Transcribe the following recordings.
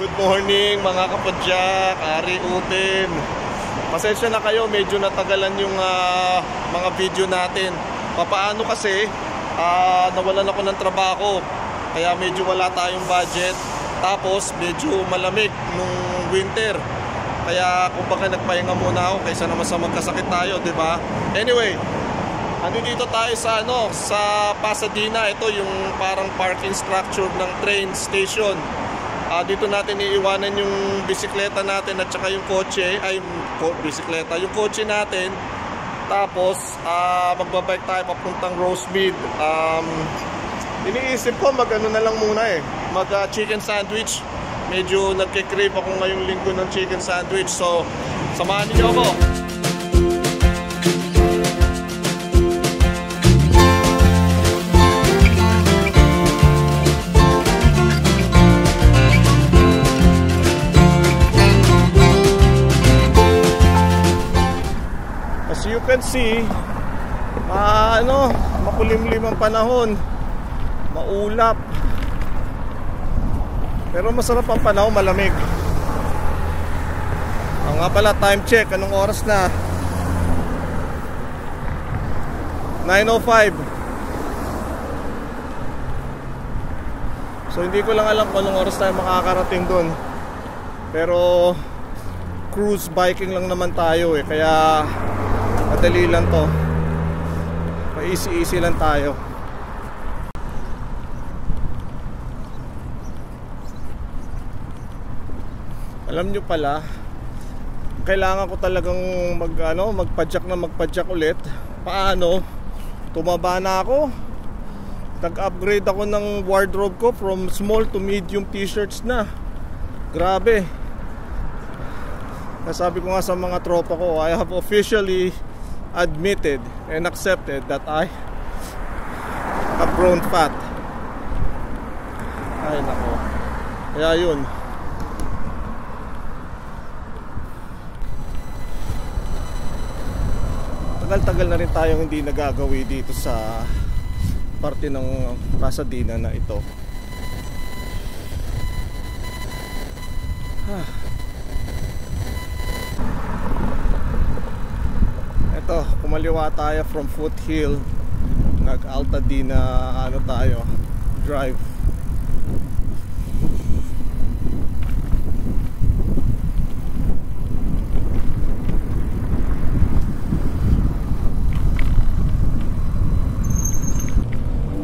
Good morning mga kapadyak, Ari Utin. Pasensya na kayo, medyo natagalan yung ah, mga video natin. Papaano kasi, ah, nawalan ako ng trabaho. Kaya medyo wala tayong budget. Tapos medyo malamig nung winter. Kaya kumbaga nagpahinga muna ako kaysa naman sa magkasakit tayo, di ba? Anyway, Andito tayo sa ano, sa Pasadena. Ito yung parang parking structure ng train station. Ah, dito natin iiwanan yung bisikleta natin at saka yung kotse, ay ko, bisikleta, yung kotse natin. Tapos ah magbabike tayo papuntang Rosemead. Um, iniisip ko mag ano na lang muna eh, mag ah, chicken sandwich. Medyo nagke-crave ako ngayong linggo ng chicken sandwich. So, samahan niyo ako. As you can see, ma ano, makulimlim ang panahon. Maulap. Pero masarap ang panahon, malamig. Ang nga pala, time check. Anong oras na? 9.05 So hindi ko lang alam kung anong oras tayo makakarating doon Pero cruise biking lang naman tayo eh Kaya madali lang to Pa easy easy lang tayo Alam nyo pala kailangan ko talagang mag ano, magpadyak na magpadyak ulit. Paano? Tumaba na ako. Nag-upgrade ako ng wardrobe ko from small to medium t-shirts na. Grabe. Nasabi ko nga sa mga tropa ko, I have officially admitted and accepted that I have grown fat. Ay nako. Kaya yun. tagal-tagal na rin tayong hindi nagagawi dito sa parte ng Pasadena na ito. Ah. Ito, kumaliwa tayo from Foothill. Nag-Altadena ano tayo, drive.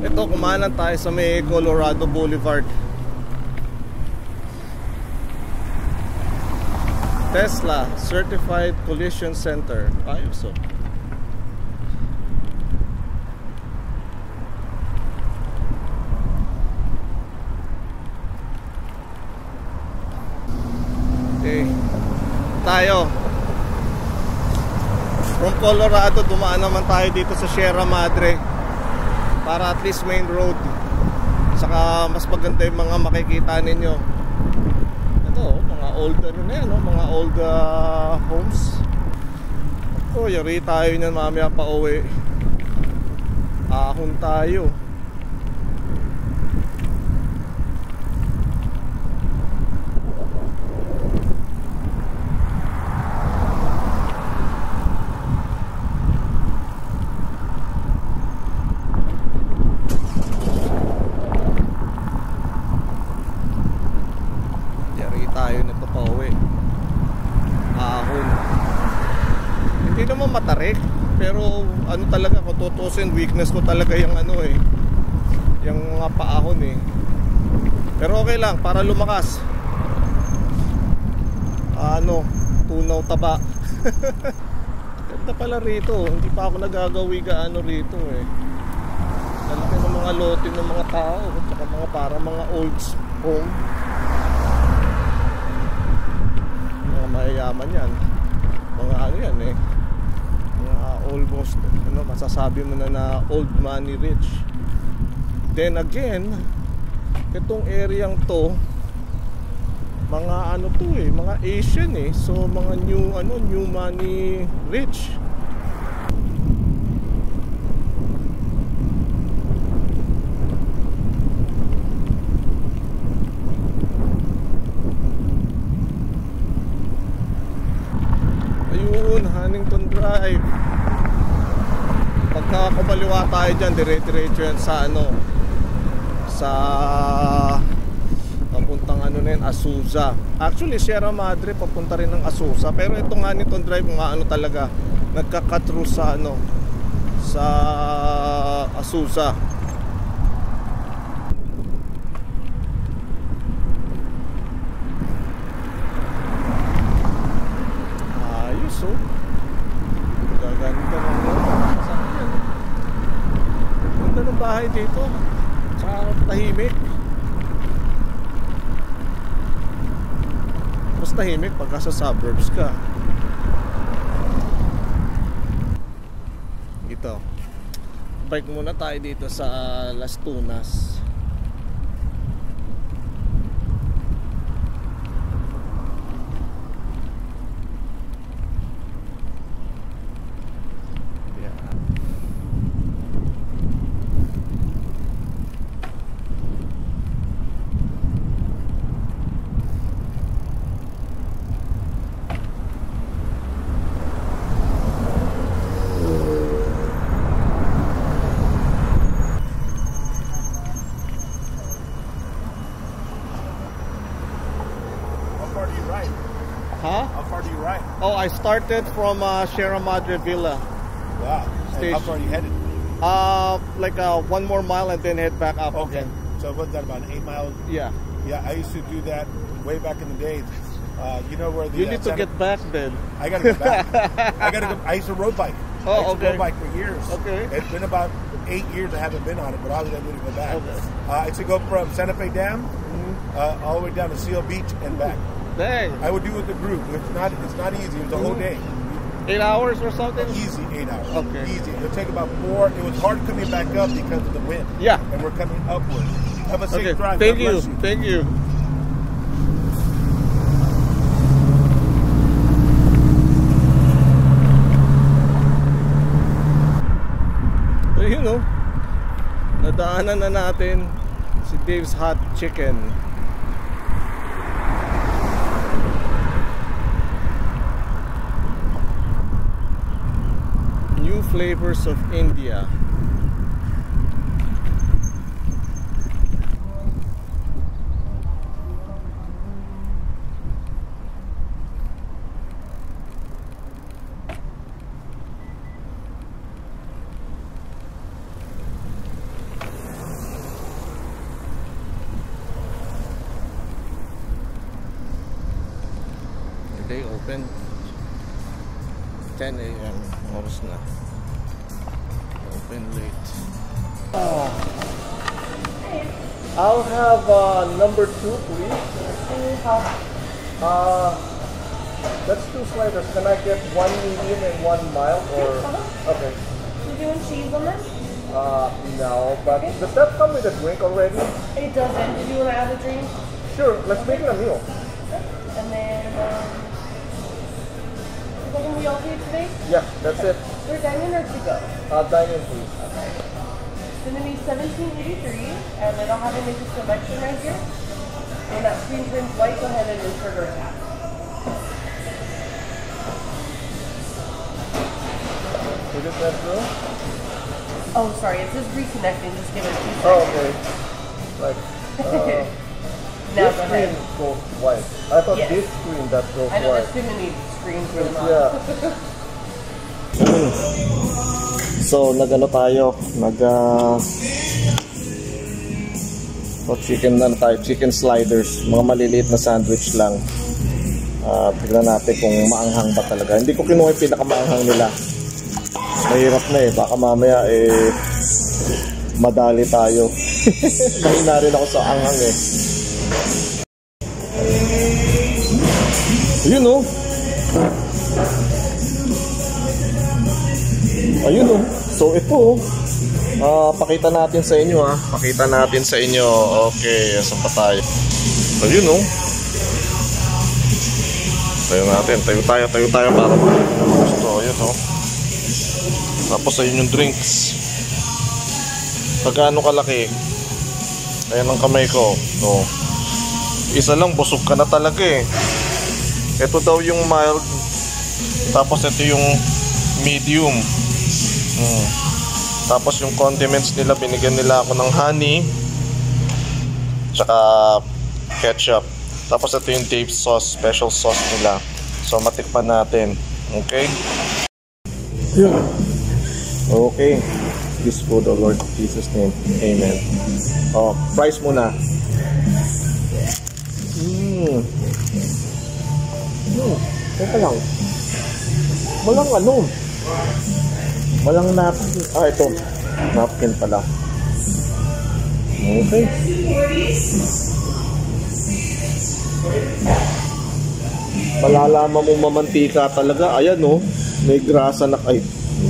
Ito, kumanan tayo sa may Colorado Boulevard. Tesla Certified Collision Center. Ayos oh. Okay. Tayo. From Colorado, dumaan naman tayo dito sa Sierra Madre para at least main road. Saka mas maganda yung mga makikita ninyo. Ito oh, mga old ano na yan oh, mga old uh, homes. Oh yari tayo niyan mamaya pa uwi ahon tayo Yari tayo nito pa uwi Ahon Hindi naman matarik Pero ano talaga kung tutusin Weakness ko talaga yung ano eh. Yung mga paahon eh. Pero okay lang para lumakas. Ano Tunaw taba. Ganda pala rito Hindi pa ako nagagawi gaano rito eh. Lalaki ng mga lote ng mga tao At saka mga parang mga old home. Mga mayayaman yan. Mga ano yan eh almost ano masasabi mo na na old money rich. Then again itong area to mga ano to eh mga Asian eh. So mga new ano new money rich Drive. Pagka kumaliwa tayo dyan, dire-diretso yan sa ano, sa papuntang ano na yun, Azusa. Actually, Sierra Madre, papunta rin ng Azusa. Pero ito nga nitong drive, nga ano talaga, nagka-cut through sa ano, sa Azusa. Ayos oh. Gaganda ng sasakyan. Ganda ng bahay dito. Tsaka tahimik. Mas tahimik pagka sa suburbs ka. Ito. Bike muna tayo dito sa Las Tunas. I started from uh, Sierra Madre Villa. Wow. Station. how far are you headed? Uh, like uh, one more mile and then head back up Okay. again. So what's that about eight miles? Yeah. Yeah, I used to do that way back in the days. Uh, you know where the You uh, need to get back then. I gotta go back. I gotta go. I used to road bike. Oh, I used to okay. road bike for years. Okay. It's been about eight years I haven't been on it, but obviously I'm going to go back. Okay. Uh, I used to go from Santa Fe Dam uh, all the way down to Seal Beach and back. Dang. I would do it with the group. It's not. It's not easy. It was a whole day. Eight hours or something? Easy eight hours. Okay. Easy. It'll take about four. It was hard coming back up because of the wind. Yeah. And we're coming upward. Have a safe Okay. drive. Thank God you. Thank you. Ayun nadaanan na natin si Dave's Hot Chicken. Flavors of India. They open 10 a.m. Oras na. I'll have uh, number two, please. Uh, let's do sliders. Can I get one medium and one mild? Or okay. You doing cheese on this? Uh, no, but does that come with a drink already? It doesn't. Do you want to add a drink? Sure. Let's make it a meal. And then, um, is that gonna be all for you today? Yeah, that's it. For dining or to go? Uh, dine in, please. It's gonna be 1783, and it'll have a make a selection right here. And that screen turns white, go ahead and insert or tap. Is it that through? Oh, sorry, it says reconnecting. Just give it a few Oh, seconds. okay. Like, uh, now this screen goes white. I thought Yes. this screen that goes white. I know white. there's too many screens going on. Yeah. so, nagano tayo? Nag, uh, oh, chicken na tayo. Chicken sliders. Mga maliliit na sandwich lang. Uh, tignan natin kung maanghang ba talaga. Hindi ko kinuha yung pinakamaanghang nila. Mahirap na eh. Baka mamaya eh madali tayo. Mahina rin ako sa anghang eh. Ayun oh. Ayun oh. So ito. Ah, pakita natin sa inyo ah. Pakita natin sa inyo. Okay, saan pa tayo? Ayun oh. Tayo natin. Tayo tayo, tayo tayo para gusto. Ayun oh. Tapos ayun yung drinks. Pagkano kalaki? Ayan ang kamay ko. Oh. Isa lang, busog ka na talaga eh. Ito daw yung mild. Tapos ito yung medium. Mm. Tapos yung condiments nila, binigyan nila ako ng honey, tsaka ketchup. Tapos ito yung Dave sauce, special sauce nila. So matikpan natin. Okay? Okay. This food, O Lord, Jesus' name. Amen. Oh, price muna. Mm. Hmm. Teka lang. Walang ano. Walang napkin. Ah, ito. Napkin pala. Okay. Malalaman mo mamantika talaga. Ayan oh. May grasa na... Ay,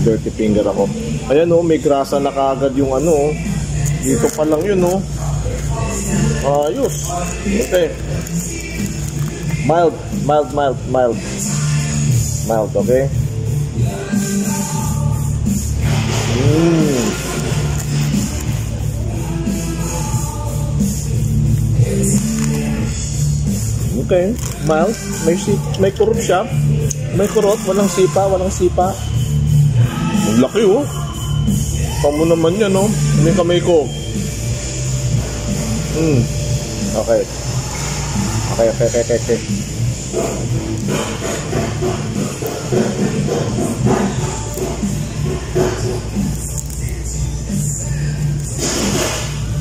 dirty finger ako. Ayan oh, may grasa na kaagad yung ano oh. Dito pa lang yun oh. Ayos. Okay. Mild, mild, mild, mild. Mild, okay? Mm. Okay, mild. May si may kurot siya. May kurot, walang sipa, walang sipa. Ang laki oh. Kamo naman yan oh. Hindi kamay ko. Mm. Okay. Okay, okay, okay, okay, okay.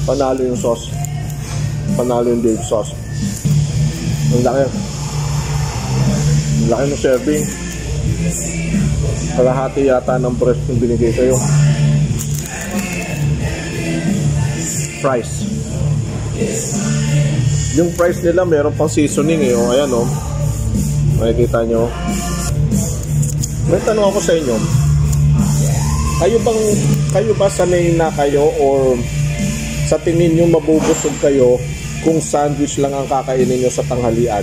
Panalo yung sauce. Panalo yung Dave sauce. Ang laki. Ang laki ng serving. Kalahati yata ng breast yung binigay kayo. Price. Yung price nila meron pang seasoning eh. O ayan o. Makikita nyo. May tanong ako sa inyo. Kayo bang, kayo ba sanay na kayo or sa tingin nyo mabubusog kayo kung sandwich lang ang kakainin nyo sa tanghalian?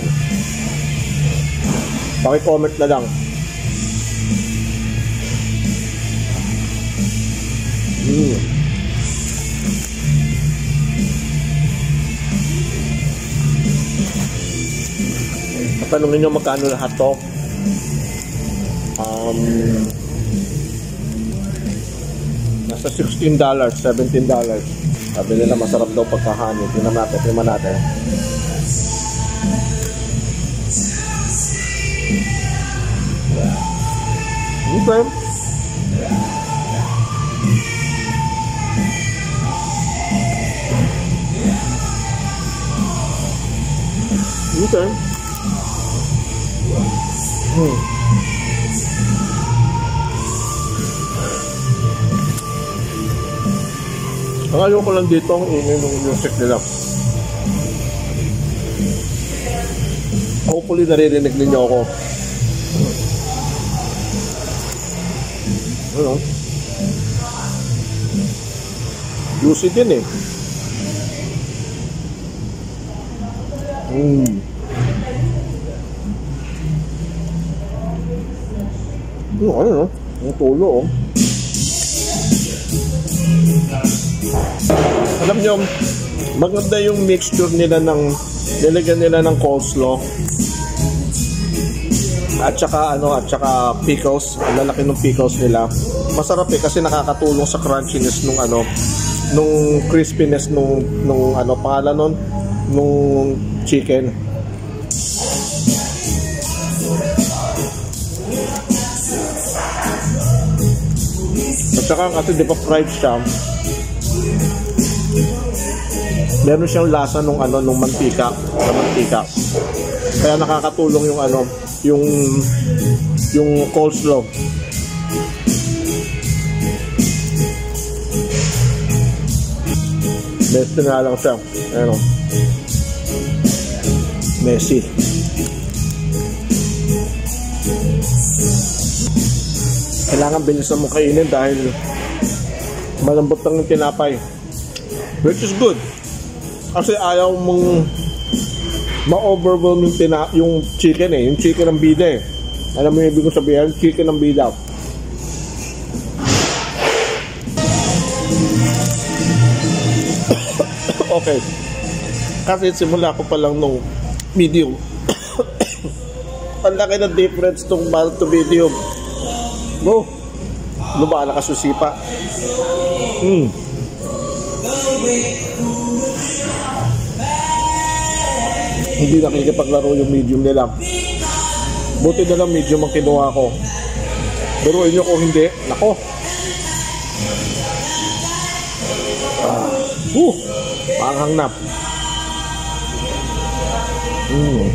Paki-comment na lang. Mm. Tanungin nyo magkano lahat to. Um, nasa $16, $17. Sabi nila masarap daw pagkahanin. Tingnan natin, tingnan natin. Okay. Okay. Hmm. Ang ko lang dito ang ingay ng music nila. Hopefully naririnig ninyo ako. Ano? Juicy din eh. Mm. Ano, ano, no? Ang tulo, oh. Alam nyo, maganda yung mixture nila ng, nilagyan nila ng coleslaw. At saka, ano, at saka pickles. Ang lalaki ng pickles nila. Masarap eh, kasi nakakatulong sa crunchiness nung, ano, nung crispiness nung, nung, ano, pangalan nun, nung chicken. At saka kasi di ba fried siya, meron siyang lasa nung ano nung mantika, sa mantika. Kaya nakakatulong yung ano, yung yung coleslaw. Best nga lang siya. Ano? Messi. Kailangan bilisan mo kainin dahil malambot lang yung tinapay. Which is good. Kasi ayaw mong ma-overwhelm yung, tina- yung chicken eh. Yung chicken ng bida eh. Alam mo yung ibig ko sabihin? Chicken ng bida. okay. Kasi simula ko pa lang nung medium. Ang laki ng difference nung mild to medium. No. Luba na kasusipa. Mm. Hindi nakikipaglaro yung medium nila. Buti na lang medium ang kinuha ko. Pero inyo kung hindi, nako. Ah. Uh, panghang na. Mm.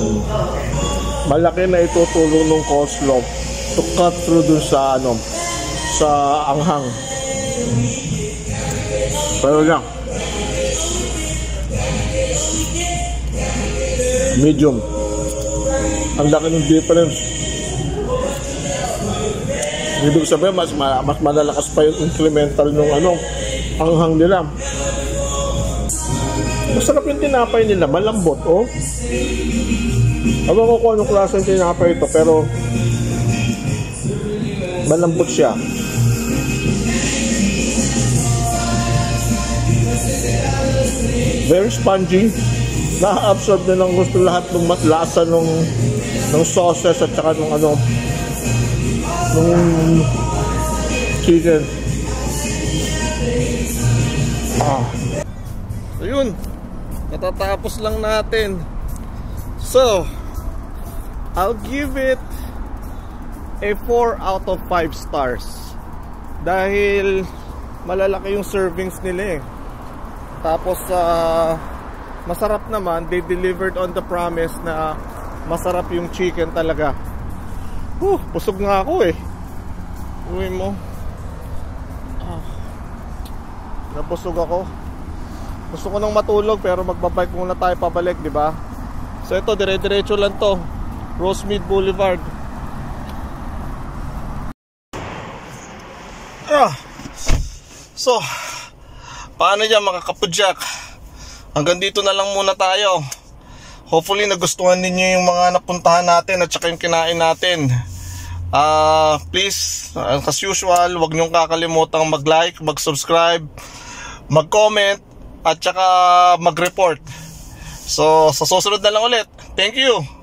Mm. Malaki na itutulong ng coleslaw to cut through dun sa ano sa anghang. Pero lang. Medium. Ang laki ng difference. Ibig sabihin, mas, ma- mas malalakas pa yung incremental nung ano, anghang nila. Masarap yung tinapay nila, malambot, oh. Ewan ko kung anong klase ng tinapay ito, pero malambot siya. Very spongy. Na-absorb na ng gusto lahat ng mat- lasa ng ng sauces at saka ng ano ng chicken. Ah. So yun, natatapos lang natin. So, I'll give it a 4 out of 5 stars. Dahil malalaki yung servings nila eh. Tapos uh, masarap naman, they delivered on the promise na masarap yung chicken talaga. Huh, busog nga ako eh. Uwi mo. Ah. Nabusog ako. Gusto ko nang matulog pero magbabike muna tayo pabalik, di ba? So ito, dire-diretso lang to. Rosemead Boulevard. Ah. So, paano dyan mga kapudyak? Hanggang dito na lang muna tayo. Hopefully nagustuhan ninyo yung mga napuntahan natin at saka yung kinain natin. Ah, please, uh, as usual, huwag niyong kakalimutang mag-like, mag-subscribe, mag-comment, at saka mag-report. So, sa susunod na lang ulit. Thank you!